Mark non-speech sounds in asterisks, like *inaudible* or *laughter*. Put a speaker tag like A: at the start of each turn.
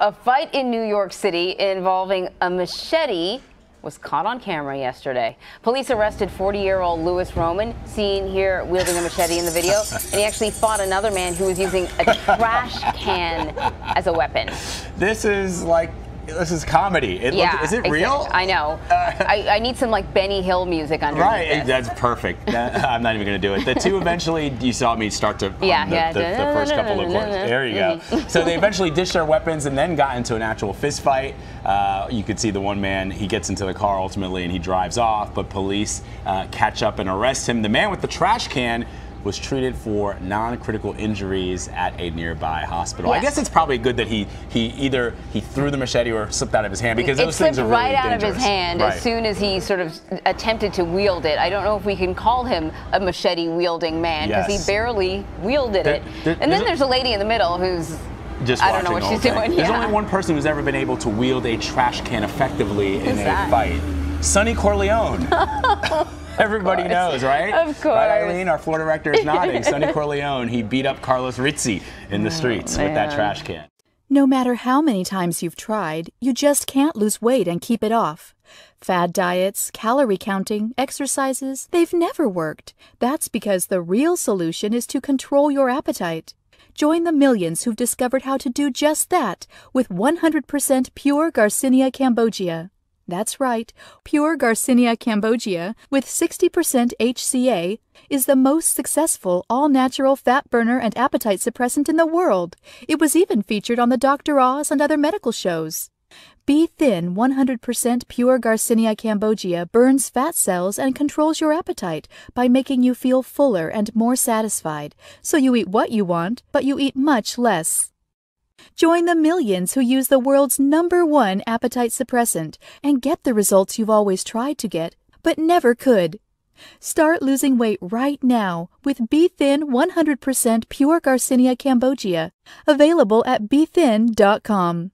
A: A fight in New York City involving a machete was caught on camera yesterday. Police arrested 40-year-old Louis Roman, seen here wielding a machete in the video, and he actually fought another man who was using a trash can as a weapon.
B: This is like this is comedy. It
A: yeah,
B: looked, is it real?
A: I know. I, I, need some like Benny Hill music underneath
B: Right,
A: this.
B: that's perfect. *laughs* I'm not even going to do it. The two eventually, you saw me start to
A: yeah,
B: the,
A: yeah.
B: the, the first couple of chords. There you go. *laughs* So they eventually dished their weapons and then got into an actual fist fight. Uh, you could see the one man, he gets into the car ultimately and he drives off, but police uh, catch up and arrest him. The man with the trash can was treated for non-critical injuries at a nearby hospital.
A: Yes.
B: I guess it's probably good that he he either he threw the machete or slipped out of his hand because
A: it
B: those
A: slipped
B: things are
A: right
B: really
A: out
B: dangerous.
A: of his hand
B: right.
A: as soon as he sort of attempted to wield it. I don't know if we can call him a machete wielding man because
B: Yes.
A: he barely wielded
B: There-
A: it.
B: there-
A: and then
B: there's a-
A: lady in the middle who's
B: just
A: I don't know what she's
B: thing.
A: doing,
B: There's
A: yeah.
B: only one person who's ever been able to wield a trash can effectively in a
A: that?
B: fight. Sonny Corleone. *laughs* Everybody
A: course.
B: knows, right?
A: Of course.
B: Right,
A: course.
B: Eileen, our floor director is nodding. *laughs* Sonny Corleone, he beat up Carlos Rizzi in the oh, streets with that trash can.
C: No matter how many times you've tried, you just can't lose weight and keep it off. Fad diets, calorie counting, exercises, they've never worked. That's because the real solution is to control your appetite. Join the millions who've discovered how to do just that with 100% pure Garcinia Cambogia. That's right, pure Garcinia Cambogia with 60% HCA is the most successful all natural fat burner and appetite suppressant in the world. It was even featured on the Dr. Oz and other medical shows. Be Thin 100% pure Garcinia Cambogia burns fat cells and controls your appetite by making you feel fuller and more satisfied. So you eat what you want, but you eat much less. Join the millions who use the world's number one appetite suppressant and get the results you've always tried to get, but never could. Start losing weight right now with Be Thin 100% pure Garcinia Cambogia, available at bethin.com.